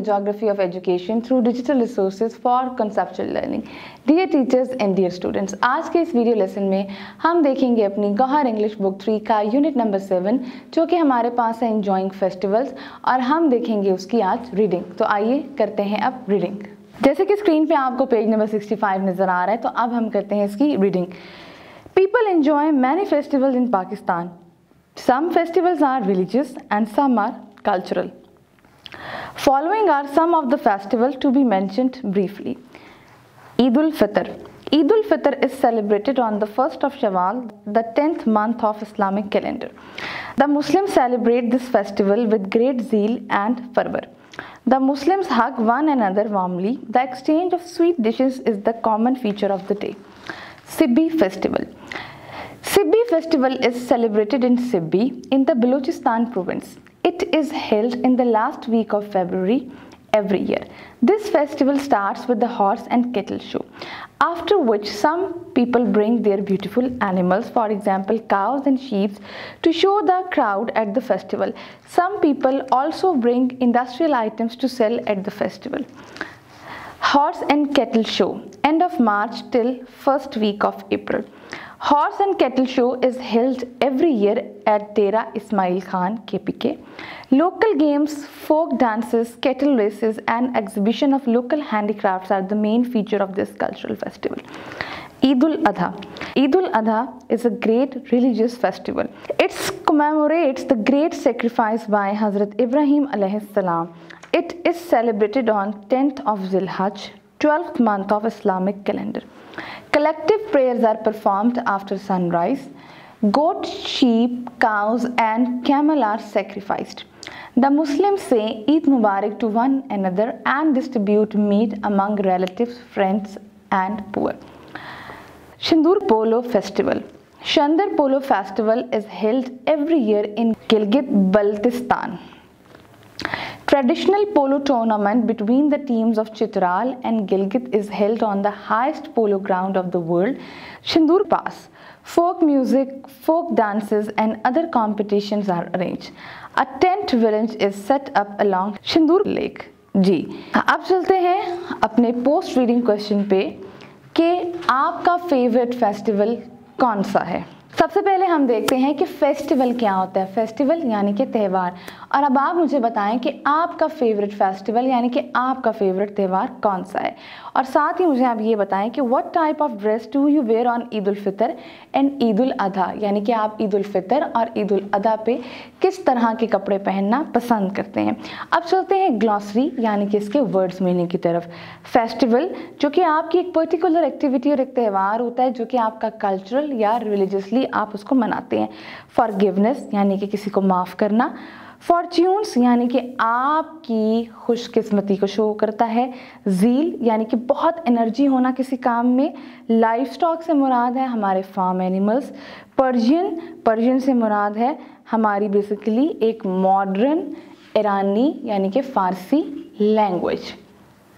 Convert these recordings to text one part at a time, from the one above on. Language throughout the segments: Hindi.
Geography of education through digital learning dear teachers and dear students आज के इस वीडियो लेसन में हम देखेंगे अपनी गोहर इंग्लिश बुक थ्री का यूनिट नंबर सेवन जो कि हमारे पास है इंजॉइंग फेस्टिवल्स और हम देखेंगे उसकी आज रीडिंग तो आइए करते हैं अब रीडिंग जैसे कि स्क्रीन पर पे आपको पेज नंबर सिक्सटी नज़र आ रहा है तो अब हम करते हैं इसकी reading People enjoy many festivals in Pakistan. Some festivals are religious and some are cultural. Following are some of the festivals to be mentioned briefly. Eid ul Fitr. Eid ul Fitr is celebrated on the 1st of Shawwal, the 10th month of Islamic calendar. The Muslims celebrate this festival with great zeal and fervor. The Muslims hug one another warmly. The exchange of sweet dishes is the common feature of the day. Sibbi Festival. Sibi festival is celebrated in Sibi in the Balochistan province. It is held in the last week of February every year. This festival starts with the horse and cattle show, after which some people bring their beautiful animals, for example, cows and sheep, to show the crowd at the festival. Some people also bring industrial items to sell at the festival. Horse and Cattle Show, March till first week of April. Horse and Cattle Show is held every year at Dera Ismail Khan, KPK. Local games, folk dances, cattle races and exhibition of local handicrafts are the main feature of this cultural festival. Eid ul-Adha. Eid ul-Adha is a great religious festival. It commemorates the great sacrifice by Hazrat Ibrahim alayhi salam it is celebrated on 10th of Zilhajj, 12th month of Islamic calendar. Collective prayers are performed after sunrise. Goat, sheep, cows and camel are sacrificed. The Muslims say Eid Mubarak to one another and distribute meat among relatives, friends and poor. Shandur Polo Festival Shandar Polo Festival is held every year in Gilgit-Baltistan. Traditional polo tournament between the teams of Chitral and Gilgit is held on the highest polo ground of the world, Shindur Pass. Folk music, folk dances and other competitions are arranged. A tent village is set up along Shindur Lake. जी अब चलते हैं अपने पोस्ट रीडिंग क्वेश्चन पे कि आपका फेवरेट फेस्टिवल कौन सा है सबसे पहले हम देखते हैं कि फेस्टिवल क्या होता है। फेस्टिवल यानी कि त्यौहार। और अब आप मुझे बताएँ कि आपका फेवरेट फेस्टिवल यानी कि आपका फेवरेट त्यौहार कौन सा है? और साथ ही मुझे आप ये बताएँ कि what type of dress do you wear on Eid ul Fitr and Eid ul Adha? यानी कि आप ईद उल फितर और ईद उल अधा पे किस तरह के कपड़े पहनना पसंद करते हैं? अब चलते हैं ग्लॉसरी यानी कि इसके वर्ड्स मीनिंग की तरफ़। फेस्टिवल जो कि आपकी एक पर्टिकुलर एक्टिविटी और एक त्यौहार होता है, जो कि आपका कल्चरल या रिलीजियसली आप उसको मनाते हैं। फॉर यानी कि किसी को माफ़ करना। फॉर्च्यून्स यानी कि आपकी खुशकिस्मती को शो करता है। जील यानी कि बहुत एनर्जी होना किसी काम में। लाइफ स्टॉक से मुराद है हमारे फार्म एनिमल्स पर्जियन पर्जियन से मुराद है हमारी बेसिकली एक मॉडर्न ईरानी यानी कि फ़ारसी लैंग्वेज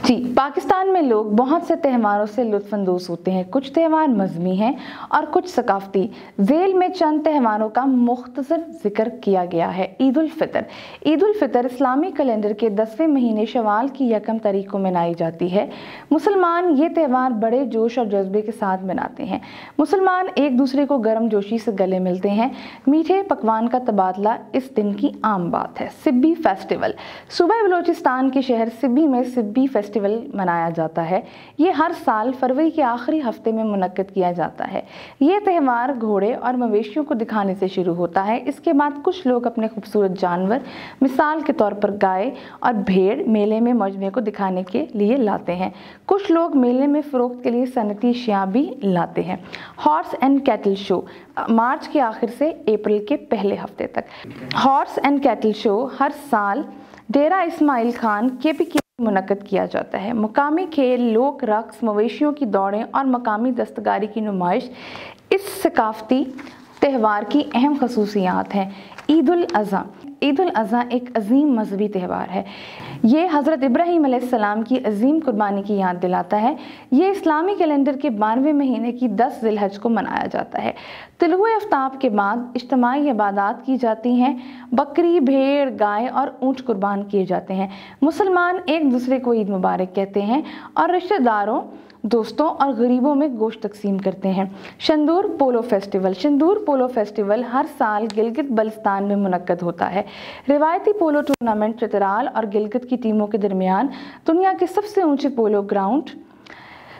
जी, पाकिस्तान में लोग बहुत से त्यौहारों से लुत्फानंदोज होते हैं। कुछ त्यौहार मजमी हैं और कुछ सकाफती। जेल में चंद त्यौहारों का मुख्तर ज़िक्र किया गया है। ईद फितर। ईद फितर इस्लामी कैलेंडर के दसवें महीने शवाल की यकम तारीख को मनाई जाती है। मुसलमान ये त्यौहार बड़े जोश और जज्बे के साथ मनाते हैं। मुसलमान एक दूसरे को गर्म जोशी से गले मिलते हैं। मीठे पकवान का तबादला इस दिन की आम बात है। सिब्बी फेस्टिवल। सुबह बलोचिस्तान के शहर सिब्बी में सिब्बी फेस्टिवल मनाया जाता है। ये हर साल फरवरी के आखिरी हफ़्ते में मुनद किया जाता है। ये त्यौहार घोड़े और मवेशियों को दिखाने से शुरू होता है। इसके बाद कुछ लोग अपने खूबसूरत जानवर, मिसाल के तौर पर गाय और भेड़ मेले में मजमे को दिखाने के लिए लाते हैं। कुछ लोग मेले में फ़रोख्त के लिए सनती अशिया भी लाते हैं। Horse and cattle show March के आखिर से अप्रैल के पहले हफ़्ते तक। हॉर्स एंड कैटल शो हर साल डेरा इस्माइल खान के पी के मुनद किया जाता है। मुकामी खेल, लोक रक्स, मवेशियों की दौड़ें और मकामी दस्तकारी की नुमाइश, इस सकाफती त्यौहार की अहम खसूसियात हैं। ईद अज़ा। ईद अज़ी एक अजीम मजहबी त्यौहार है। ये हज़रत इब्राहीम की अजीम कुर्बानी की याद दिलाता है। ये इस्लामी कैलेंडर के बारहवें महीने की दस जिलहज को मनाया जाता है। तलु आफ्ताब के बाद इज्तमाही इबादत की जाती हैं। बकरी, भेड़, गाय और ऊँट कुर्बान किए जाते हैं। मुसलमान एक दूसरे को ईद मुबारक कहते हैं और रिश्तेदारों, दोस्तों और गरीबों में गोश्त तकसीम करते हैं। Shandur polo festival, Shandur polo festival हर साल गिलगित बल्स्तान में मुनद होता है। रिवायती पोलो टूर्नामेंट चित्राल और गिलगित की टीमों के दरमियान दुनिया के सबसे ऊँचे पोलो ग्राउंड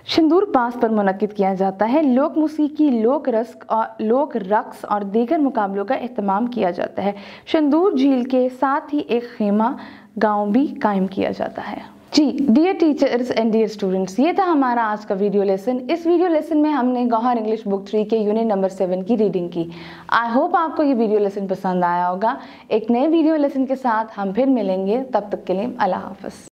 शंदूर पास पर मुनद किया जाता है। लोक मूसीकी, लोक रस्क और लोक रक्स और दीगर मुकाबलों का अहतमाम किया जाता है। शंदूर झील के साथ ही एक खेमा गाँव भी कायम किया जाता है। जी dear teachers and dear students ये था हमारा आज का वीडियो लेसन इस वीडियो लेसन में हमने गौहर इंग्लिश बुक थ्री के यूनिट नंबर सेवन की रीडिंग की। आई होप आपको ये वीडियो लेसन पसंद आया होगा। एक नए वीडियो लेसन के साथ हम फिर मिलेंगे। तब तक के लिए अल्लाह हाफ़